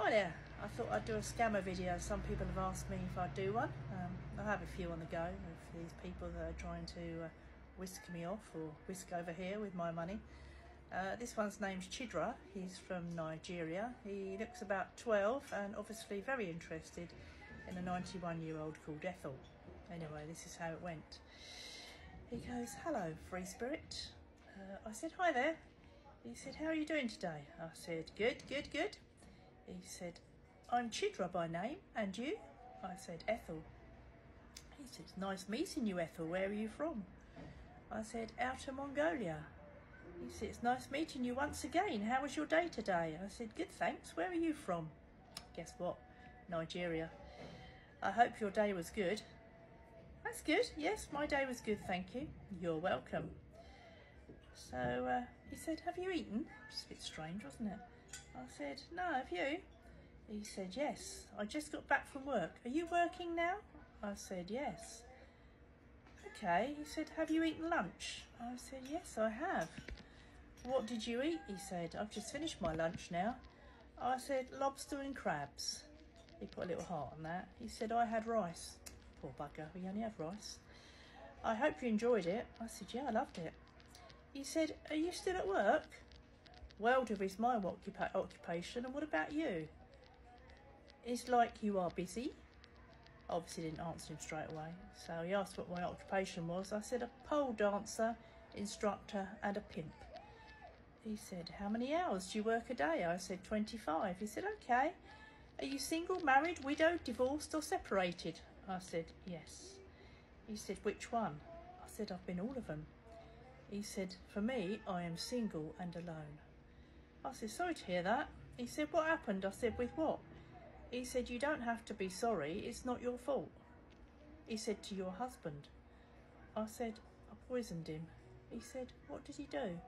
Hi there. I thought I'd do a scammer video. Some people have asked me if I'd do one. Um, I have a few on the go of these people that are trying to uh, whisk me off or whisk over here with my money. Uh, this one's name's Chidra. He's from Nigeria. He looks about 12 and obviously very interested in a 91 year old called Ethel. Anyway, this is how it went. He goes, Hello, free spirit. Uh, I said, Hi there. He said, How are you doing today? I said, Good, good, good. He said, I'm Chidra by name, and you? I said, Ethel. He said, Nice meeting you, Ethel. Where are you from? I said, Outer Mongolia. He said, It's nice meeting you once again. How was your day today? I said, Good, thanks. Where are you from? Guess what? Nigeria. I hope your day was good. That's good. Yes, my day was good, thank you. You're welcome. So uh, he said, Have you eaten? It's a bit strange, wasn't it? I said, No, have you? He said, Yes. I just got back from work. Are you working now? I said, Yes. Okay. He said, Have you eaten lunch? I said, Yes, I have. What did you eat? He said, I've just finished my lunch now. I said, Lobster and crabs. He put a little heart on that. He said, I had rice. Poor bugger, we only have rice. I hope you enjoyed it. I said, Yeah, I loved it. He said, Are you still at work? Welder is my occupa- occupation, and what about you? It's like you are busy. Obviously, didn't answer him straight away. So he asked what my occupation was. I said, A pole dancer, instructor, and a pimp. He said, How many hours do you work a day? I said, 25. He said, Okay. Are you single, married, widowed, divorced, or separated? I said, Yes. He said, Which one? I said, I've been all of them. He said, For me, I am single and alone. I said, Sorry to hear that. He said, What happened? I said, With what? He said, You don't have to be sorry. It's not your fault. He said, To your husband. I said, I poisoned him. He said, What did he do?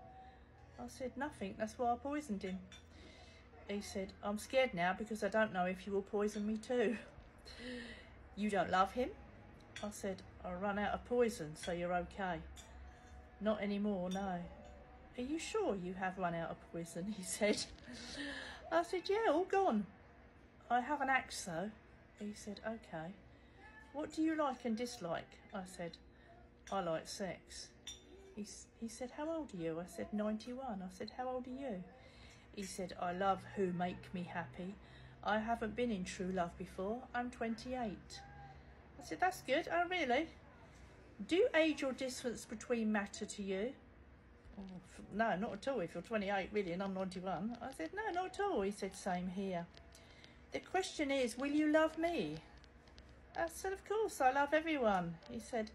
I said, Nothing. That's why I poisoned him. He said, I'm scared now because I don't know if you will poison me too. You don't love him? I said, I run out of poison, so you're okay. Not anymore, no. Are you sure you have run out of poison? He said. I said, Yeah, all gone. I have an axe though. He said, Okay. What do you like and dislike? I said, I like sex. He, he said, How old are you? I said, 91. I said, How old are you? He said, I love who make me happy. I haven't been in true love before. I'm 28. I said, That's good. Oh, really? Do age or distance between matter to you? No, not at all. If you're 28, really, and I'm 91. I said, No, not at all. He said, Same here. The question is, Will you love me? I said, Of course, I love everyone. He said,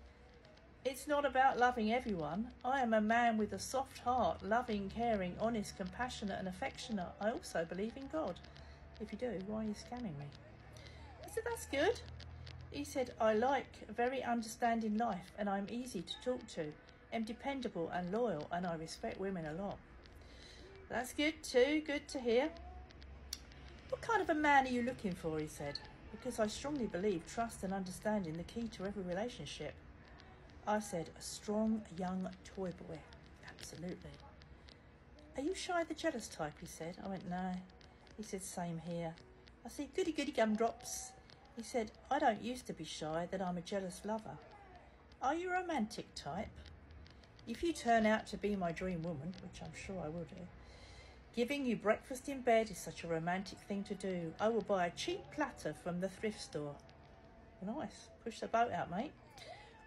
It's not about loving everyone. I am a man with a soft heart, loving, caring, honest, compassionate, and affectionate. I also believe in God. If you do, why are you scamming me? I said, That's good. He said, I like a very understanding life and I'm easy to talk to, am dependable and loyal, and I respect women a lot. That's good too, good to hear. What kind of a man are you looking for? He said, because I strongly believe trust and understanding the key to every relationship. I said, a strong young toy boy. Absolutely. Are you shy the jealous type? He said. I went, no. He said, same here. I said, goody goody gumdrops. He said, I don't used to be shy that I'm a jealous lover. Are you romantic type? If you turn out to be my dream woman, which I'm sure I will do, giving you breakfast in bed is such a romantic thing to do. I will buy a cheap platter from the thrift store. Nice. Push the boat out, mate.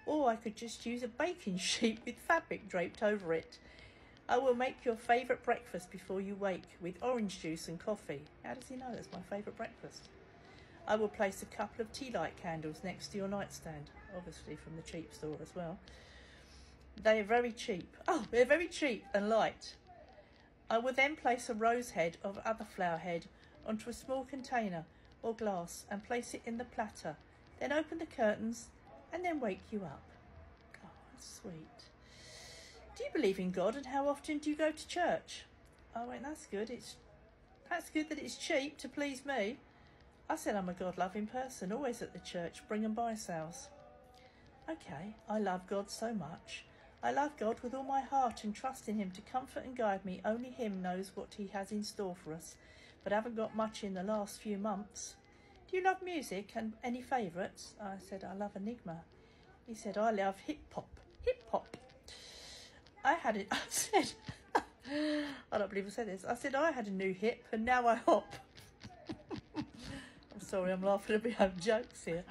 Or I could just use a baking sheet with fabric draped over it. I will make your favourite breakfast before you wake with orange juice and coffee. How does he know that's my favourite breakfast? I will place a couple of tea light candles next to your nightstand, obviously from the cheap store as well. They are very cheap. Oh, they're very cheap and light. I will then place a rose head or other flower head onto a small container or glass and place it in the platter. Then open the curtains and then wake you up. Oh, that's sweet. Do you believe in God and how often do you go to church? Oh, I went, that's good. It's that's good that it's cheap to please me. I said I'm a God loving person, always at the church, bring and buy sales. Okay, I love God so much. I love God with all my heart and trust in Him to comfort and guide me. Only Him knows what He has in store for us. but I haven't got much in the last few months. Do you love music and any favourites? I said, I love Enigma. He said, I love hip hop. Hip hop. I had it, I said, I don't believe I said this. I said, I had a new hip and now I hop. I'm sorry, I'm laughing at my own jokes here.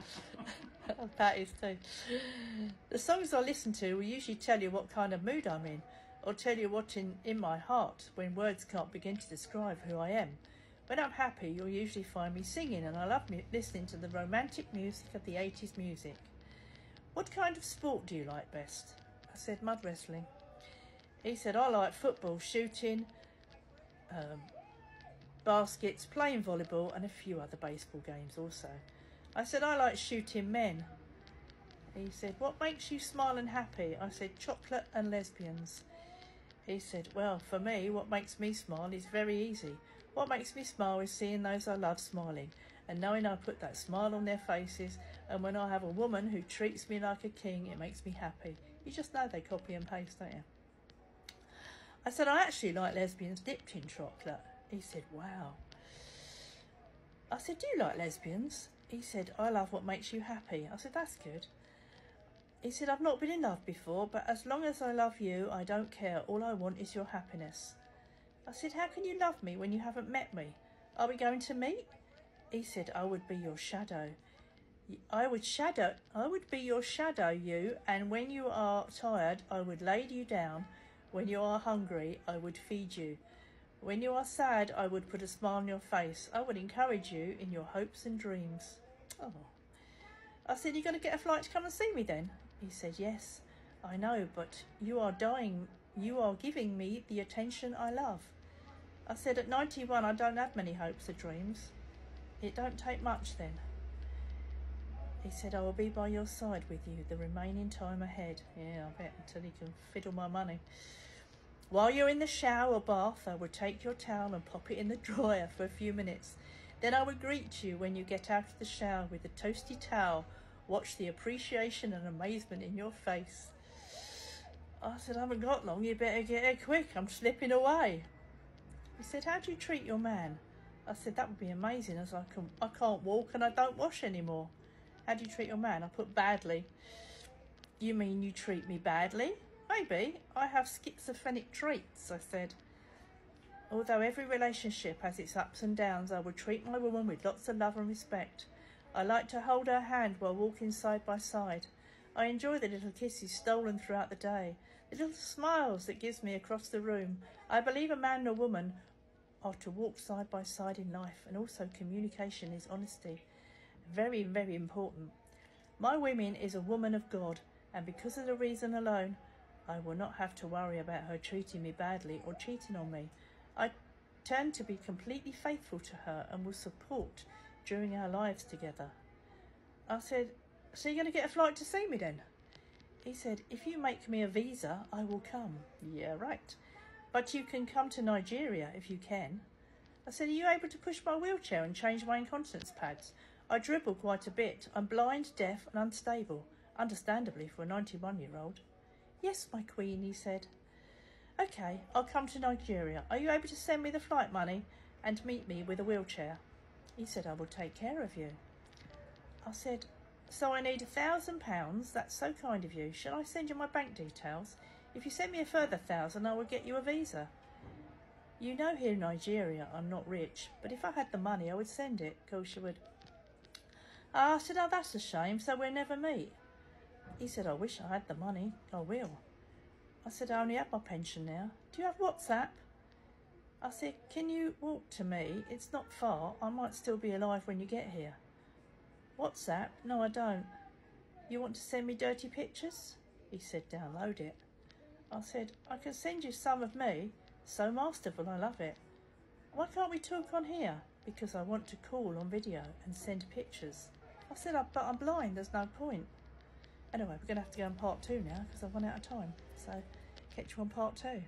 That is too. The songs I listen to will usually tell you what kind of mood I'm in, or tell you what's in, in my heart when words can't begin to describe who I am. When I'm happy, you'll usually find me singing, and I love me- listening to the romantic music of the 80s music. What kind of sport do you like best? I said, mud wrestling. He said, I like football, shooting, um, baskets, playing volleyball, and a few other baseball games also. I said, I like shooting men. He said, What makes you smile and happy? I said, Chocolate and lesbians. He said, Well, for me, what makes me smile is very easy. What makes me smile is seeing those I love smiling and knowing I put that smile on their faces. And when I have a woman who treats me like a king, it makes me happy. You just know they copy and paste, don't you? I said, I actually like lesbians dipped in chocolate. He said, Wow. I said, Do you like lesbians? He said, I love what makes you happy. I said, That's good. He said, I've not been in love before, but as long as I love you, I don't care. All I want is your happiness. I said, How can you love me when you haven't met me? Are we going to meet? He said, I would be your shadow. I would shadow, I would be your shadow, you, and when you are tired, I would lay you down. When you are hungry, I would feed you. When you are sad, I would put a smile on your face. I would encourage you in your hopes and dreams. Oh. I said, You're going to get a flight to come and see me then? He said, Yes, I know, but you are dying. You are giving me the attention I love. I said, At 91, I don't have many hopes or dreams. It don't take much then. He said, I will be by your side with you the remaining time ahead. Yeah, I bet, until he can fiddle my money. While you're in the shower or bath, I would take your towel and pop it in the dryer for a few minutes. Then I would greet you when you get out of the shower with a toasty towel. Watch the appreciation and amazement in your face. I said, I haven't got long, you better get here quick, I'm slipping away. He said, How do you treat your man? I said, That would be amazing as I can I can't walk and I don't wash anymore. How do you treat your man? I put badly. You mean you treat me badly? Maybe. I have schizophrenic traits, I said. Although every relationship has its ups and downs, I would treat my woman with lots of love and respect. I like to hold her hand while walking side by side. I enjoy the little kisses stolen throughout the day, the little smiles that gives me across the room. I believe a man and a woman are to walk side by side in life, and also communication is honesty. Very, very important. My woman is a woman of God, and because of the reason alone, I will not have to worry about her treating me badly or cheating on me. I tend to be completely faithful to her and will support during our lives together. I said, So you're going to get a flight to see me then? He said, If you make me a visa, I will come. Yeah, right. But you can come to Nigeria if you can. I said, Are you able to push my wheelchair and change my incontinence pads? I dribble quite a bit. I'm blind, deaf, and unstable, understandably for a 91 year old. Yes, my queen, he said. Okay, I'll come to Nigeria. Are you able to send me the flight money and meet me with a wheelchair? He said, I will take care of you. I said, So I need a thousand pounds? That's so kind of you. Shall I send you my bank details? If you send me a further thousand, I will get you a visa. You know here in Nigeria I'm not rich, but if I had the money, I would send it. You would. I said, Oh, that's a shame, so we'll never meet. He said, I wish I had the money. I will. I said, I only have my pension now. Do you have WhatsApp? I said, Can you walk to me? It's not far. I might still be alive when you get here. WhatsApp? No, I don't. You want to send me dirty pictures? He said, Download it. I said, I can send you some of me. So masterful, I love it. Why can't we talk on here? Because I want to call on video and send pictures. I said, but I'm blind, there's no point. Anyway, we're going to have to go on part two now because I've run out of time. So catch you on part two.